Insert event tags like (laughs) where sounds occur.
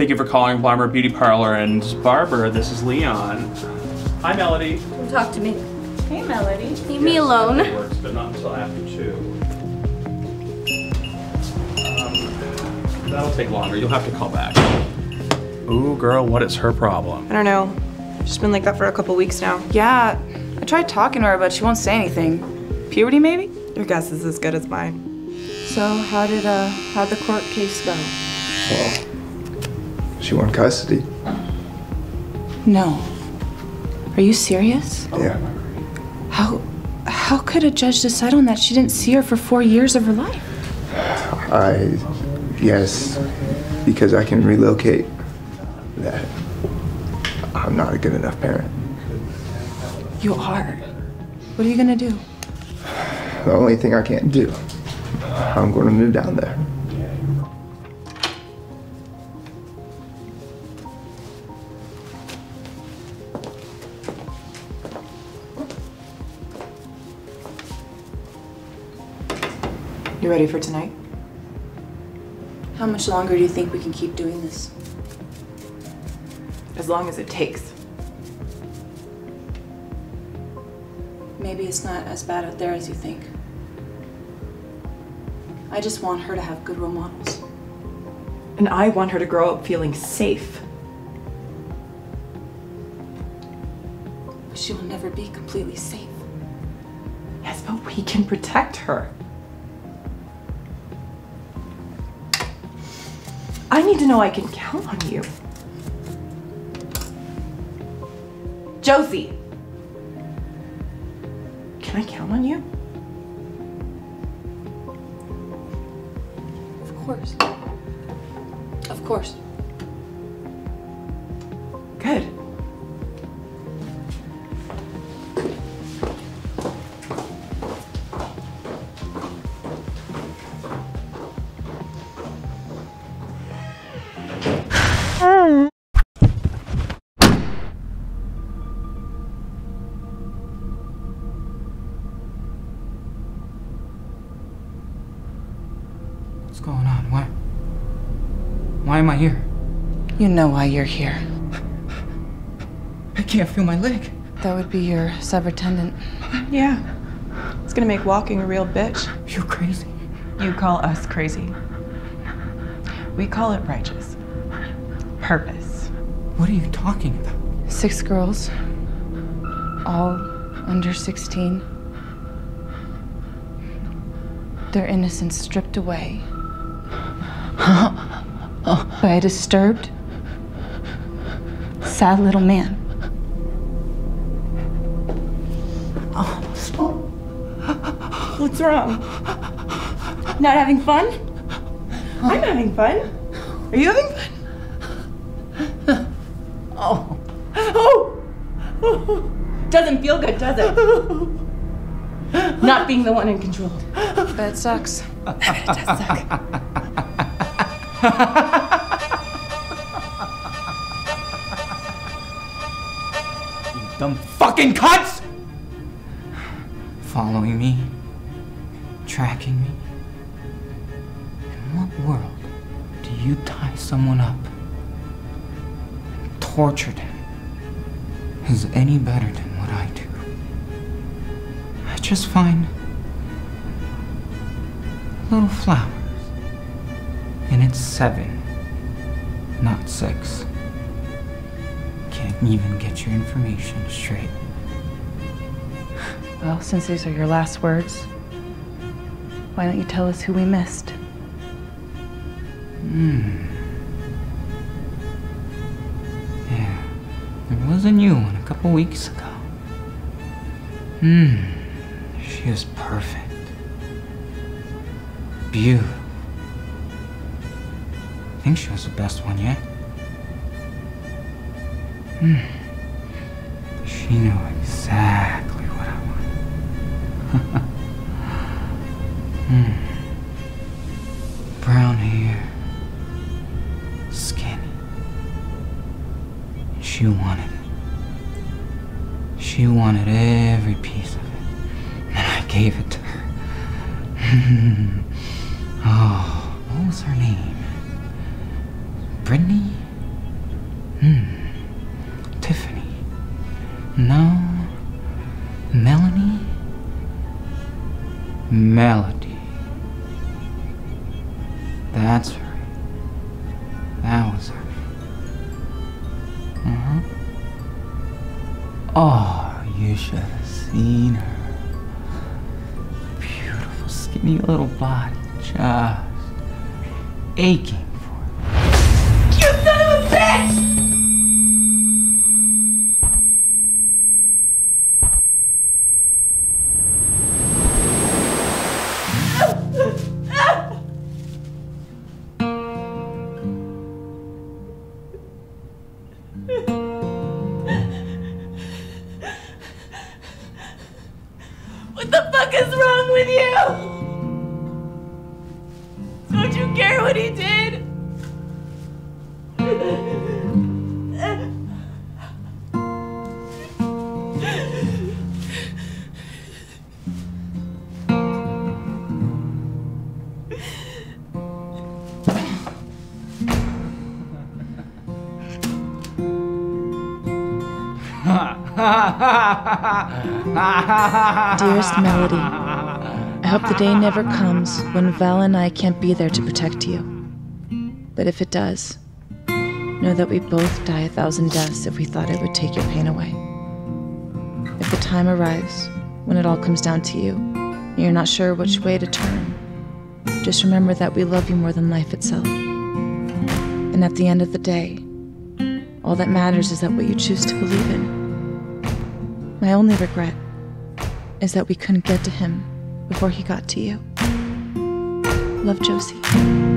Thank you for calling Blarmer Beauty Parlor and Barber. This is Leon. Hi, Melody. Come Talk to me. Hey, Melody. Leave me alone. That works, but not until after two. Um, that'll take longer. You'll have to call back. Ooh, girl, what is her problem? I don't know. She's been like that for a couple weeks now. Yeah, I tried talking to her, but she won't say anything. Puberty, maybe? Your guess is as good as mine. So how did uh how'd the court case go? Well, she won custody. No. Are you serious? Yeah. How how could a judge decide on that? She didn't see her for four years of her life. I, yes, because I can relocate that. I'm not a good enough parent. You are. What are you gonna do? The only thing I can't do, I'm going to move down there. You ready for tonight? How much longer do you think we can keep doing this? As long as it takes. Maybe it's not as bad out there as you think. I just want her to have good role models. And I want her to grow up feeling safe. But she will never be completely safe. Yes, but we can protect her. I need to know I can count on you. Josie! Can I count on you? Of course. Of course. What's going on? Why? Why am I here? You know why you're here. I can't feel my leg. That would be your severed tendon. Yeah. It's gonna make walking a real bitch. You're crazy. You call us crazy. We call it righteous. Purpose. What are you talking about? Six girls, all under 16. Their innocence stripped away by a disturbed, sad little man. Oh, what's wrong? Not having fun? I'm having fun. Are you having fun? Oh. Oh. Doesn't feel good, does it? Not being the one in control. But it sucks. It does suck. You (laughs) dumb fucking cunts! Following me? Tracking me? In what world do you tie someone up and torture them is any better than what I do? I just find a little flowers. And it's seven, not six. Can't even get your information straight. Well, since these are your last words, why don't you tell us who we missed? Hmm. Yeah, there was a new one a couple weeks ago. Hmm. She was perfect. Beautiful. I think she was the best one yet. Hmm. She knew exactly what I wanted. (laughs) hmm. Brown hair. Skinny. She wanted it. She wanted every piece of it. And I gave it to her. (laughs) oh, what was her name? Brittany? Hmm. Tiffany. No. Melanie? Melody. That's her. That was her. Uh-huh. Oh, you should have seen her. Beautiful, skinny little body, just aching he did? Dearest Melody, I hope the day never comes when Val and I can't be there to protect you. But if it does, know that we both die a thousand deaths if we thought it would take your pain away. If the time arrives when it all comes down to you, and you're not sure which way to turn, just remember that we love you more than life itself. And at the end of the day, all that matters is that what you choose to believe in. My only regret is that we couldn't get to him before he got to you. Love Josie.